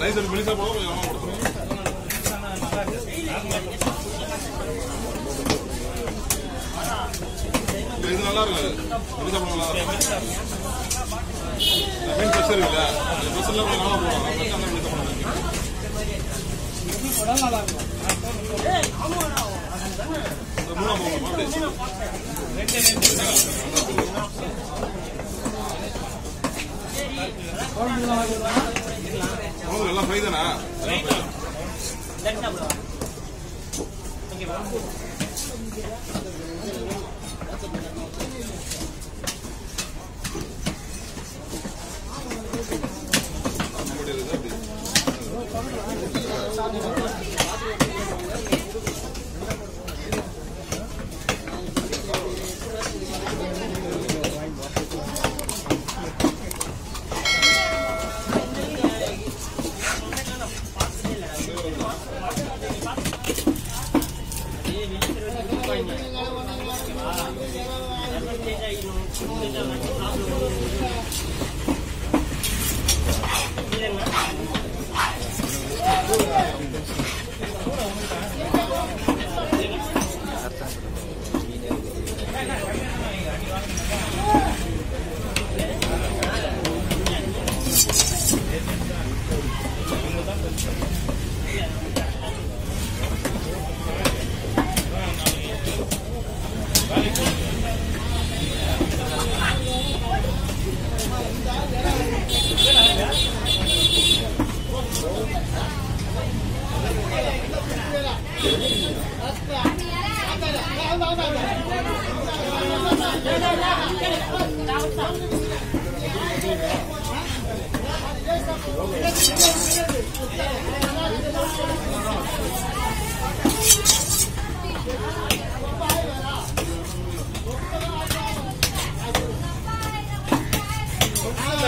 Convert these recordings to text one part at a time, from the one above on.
Licence மெலிசா போட கொஞ்சம் அம்மா கொடுத்துருங்க இது இது நல்லா இருக்கு. மெலிசா போட நல்லா இருக்கு. மீன் ப்ரெஷர் இல்ல ப்ரெஷர்ல கொஞ்சம் நாளா போடும் அந்த மெலிசா போட இந்த மூணாம் போகணுமா அப்படி குழம்பு எல்லாம் ஃப்ரை தானே எல்லாம் fry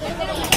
கரெக்டான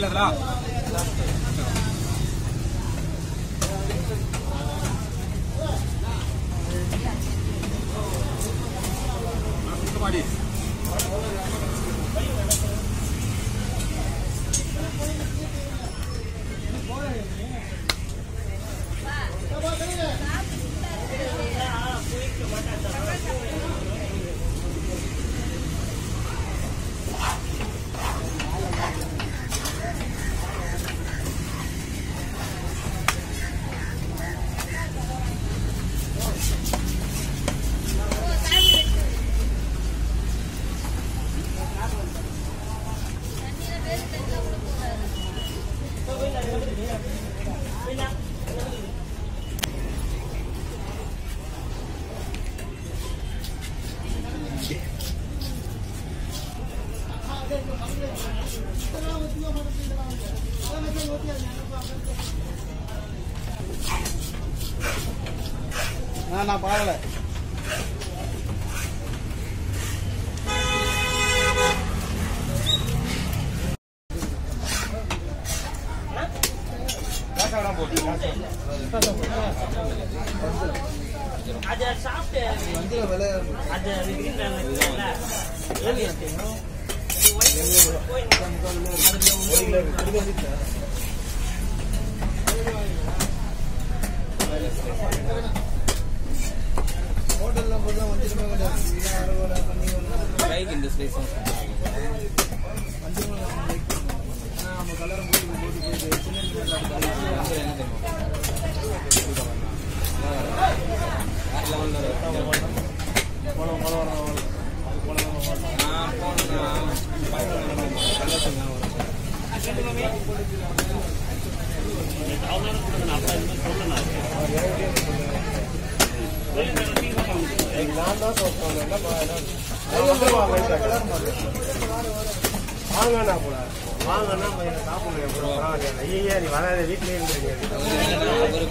लग रहा ஹோட்டல்லாம் போய் வந்துருமே கிடையாது இந்த ஸ்பேஸ் நம்ம போட்டு போட்டு சின்ன என்ன தெரியுமா பழம் பழம் வரும் நான் தான் சொல்றேன் வாங்கண்ணா கூட வாங்கண்ணா பையனை சாப்பிடுங்க பரவாயில்ல ஐயா நீ வராத வீட்டிலே இருந்துருங்க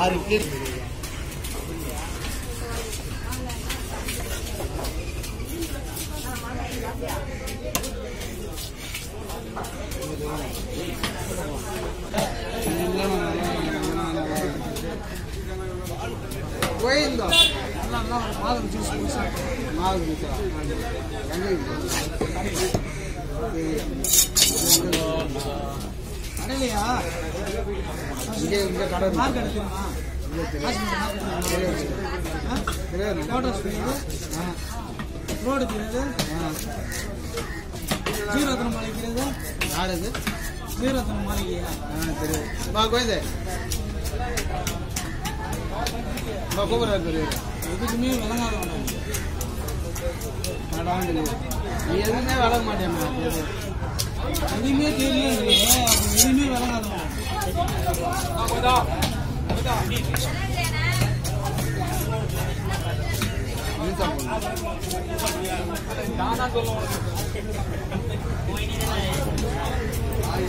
ஆறு ಇದು ಯಾರದು ನೀರತ್ತ ಮನೆಗೆ ಹಾಂ ಸರಿ ಬಾ ಕೊಯ್ದೆ ಬಾ ಗೊಬ್ಬರ தெரியும்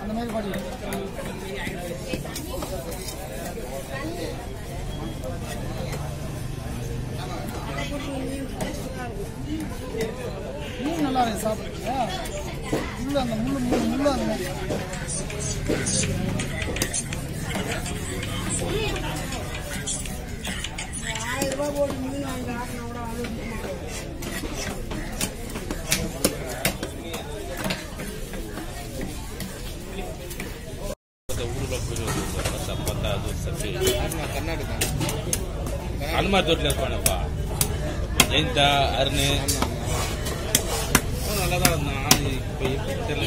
அந்த மாதிரி பாடி மீன் நல்லா இருக்கு சாப்பிடுறீங்க முள்ளு அந்த முள்ளு முள்ளு முள்ளு அந்த மாதிரி. மாதிரி தொட்டில் இருப்பானப்பா. ஜெயந்தா அருண். நல்லா தான் இருந்தான் இப்போ எப்படி தெரியல.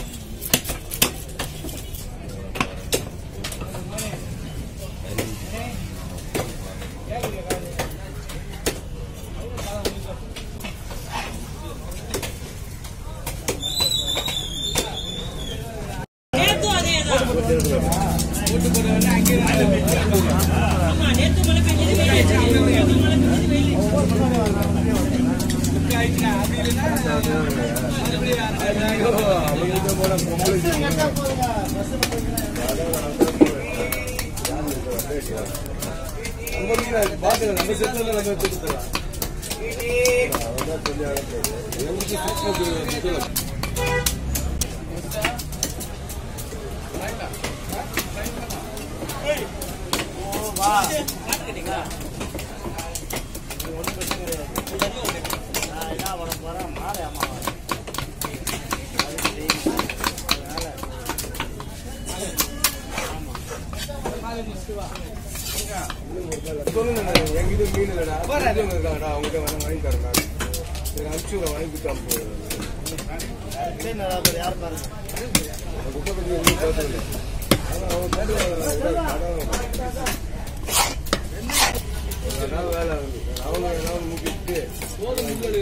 பாத்துக்க நம்ம செட்ல நம்ம எடுத்துக்கலாம் அதான் சொல்லி அனுப்புறது. எங்களுக்கு சிக்ஸ் இது சொல்லுங்க நான் என்கிட்ட மீன் இல்லடா தெரிஞ்சவங்க இருக்காங்கடா அவங்ககிட்ட வேணா வாங்கி தரேன் சரி அனுப்பிச்சு விட வாங்கி கொடுத்து அனுப்புறேன் குப்பை பத்தி ஒன்றும் பேசல வேலை அவங்க ஏதாவது முக்கிட்டு கட்டச்சொரி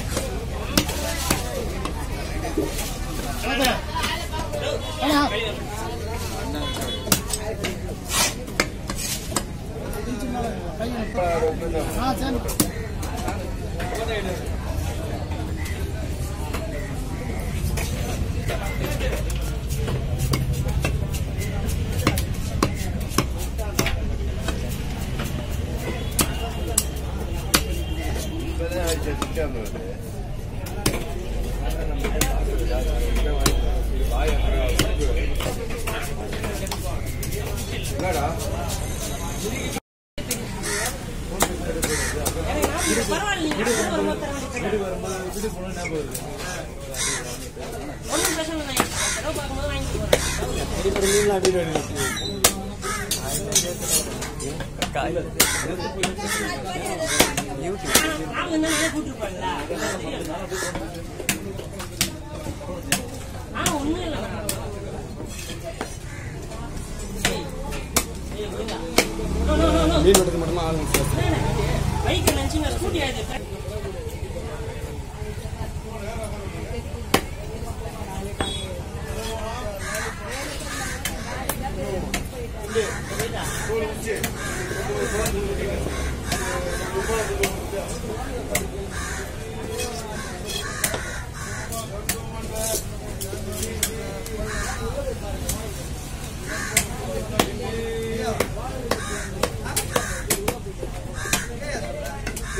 இல்லை மீன் எடுத்து மட்டுமா ஆளுங்க பைக் நினைச்சு ஸ்கூட்டி ஆயிடுச்சு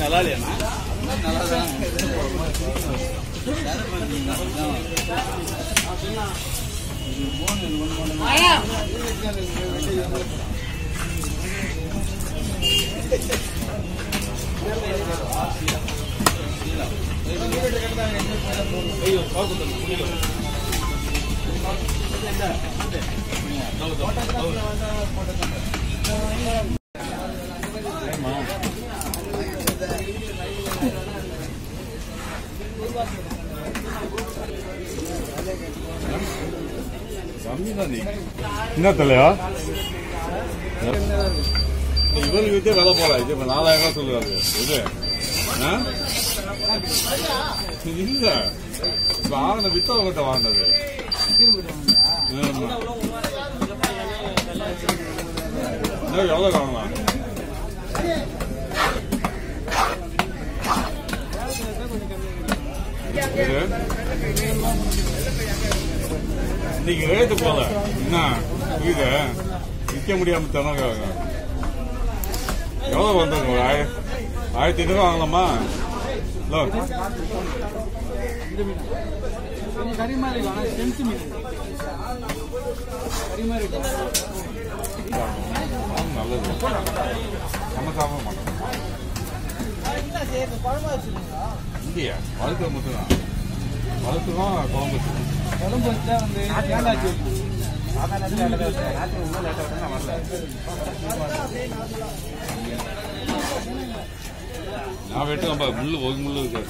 நல்லா இல்லையாண்ணா நல்லா தான் என்ன தலையா இவருக்கு வித்தே விலை போல இது இப்ப நாலாயிரம் ரூபாய் சொல்லுவாரு இது? இல்ல இப்ப ஆகன வித்தவங்கிட்ட வாங்கினது ஆமா. கிலோ எவ்வளோ வாங்கலாம் இது இன்னைக்கு ரேட்டு போல. என்ன? புரியுது? விற்க முடியாம தரணும் எவ்வளவு வந்துருங்க ஒரு ஆயிரம் ஆயிரத்தி ஐநூறு வாங்கலாமா? ஹலோ. நல்லது நம்ம சாப்பிட மாட்டோம் இந்தியா வளர்க்குற மட்டும்தான். வளர்த்துதான் குழம்பு குழம்பு வச்சா வந்து சட்னி நான் வெட்டு நம்ம முள்ளு ஒரு முள்ளு இருக்கு.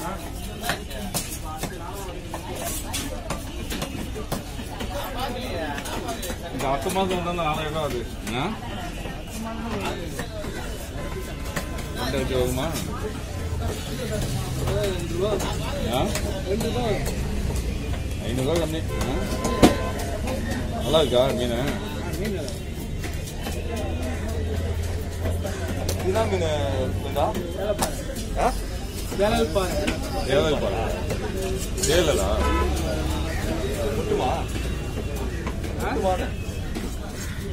இந்த அடுத்த மாதம் வந்தா நாலாயிரம் ரூபாய் அது? ரெண்டாயிரத்தி வருமா? ரெண்டு ரூபா. ஐநூறுரூவா கம்மி? நல்லா இருக்கா மீன். இதுதான் மீன் இருந்தா ஏழலா குட்டுமா?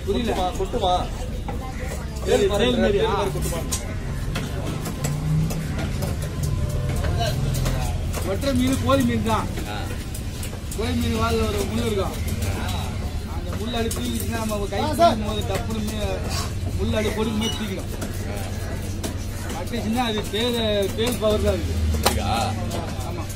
புரியல. குட்டுமா மாதிரியா வெட்டுற மீன் கோழி மீன் தான். கோழி மீன் வாலில் ஒரு முள் இருக்கும் அந்த முள் அடி தூக்கிச்சுன்னா நம்ம கை போது டப்புனு முள் அடி பொடி மீன் அட்டிச்சுன்னா அது தேல் தேல் பவர் தான் இருக்கு ஆமாம்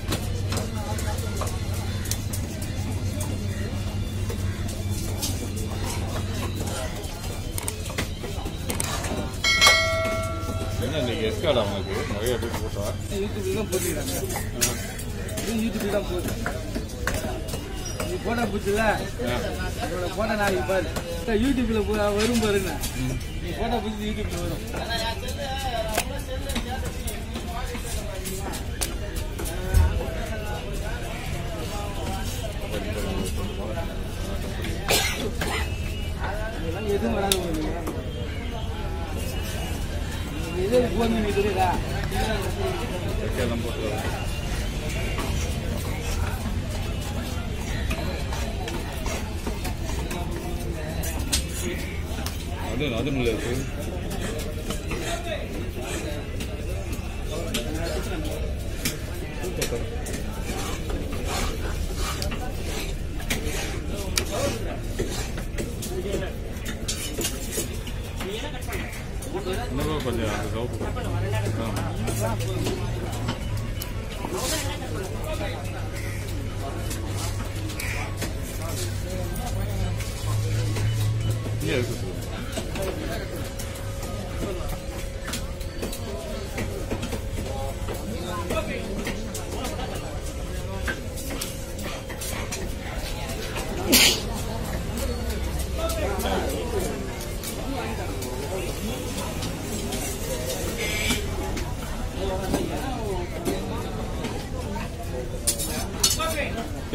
என்ன இன்னைக்கு எஸ்கார்டா நிறைய பேர் போட்டா? யூடியூப்ல தான் போட்டுக்கிறாங்க யூடியூப்ல தான் நீ போட்டா பிடிச்சல இதோட போட்டோ நாளைக்கு பாரு. யூடியூப்ல போ- வரும் பாருங்க நீ போட்டோ பிடிச்சி யூடியூப்ல வரும். எதுவும் வராது இதே இது போன் பண்ணி தெரியுதா? எல்லாம் போட்டு வரேன். அது அது முள்ள இருக்கு இன்னும் கொஞ்சம் அந்த சவுப்பு ஆ. இங்கே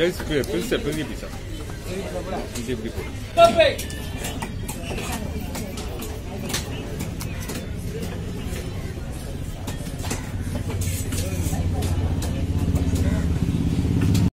பெருசு பெருசு பெரிய பீஸா இது எப்படி போடு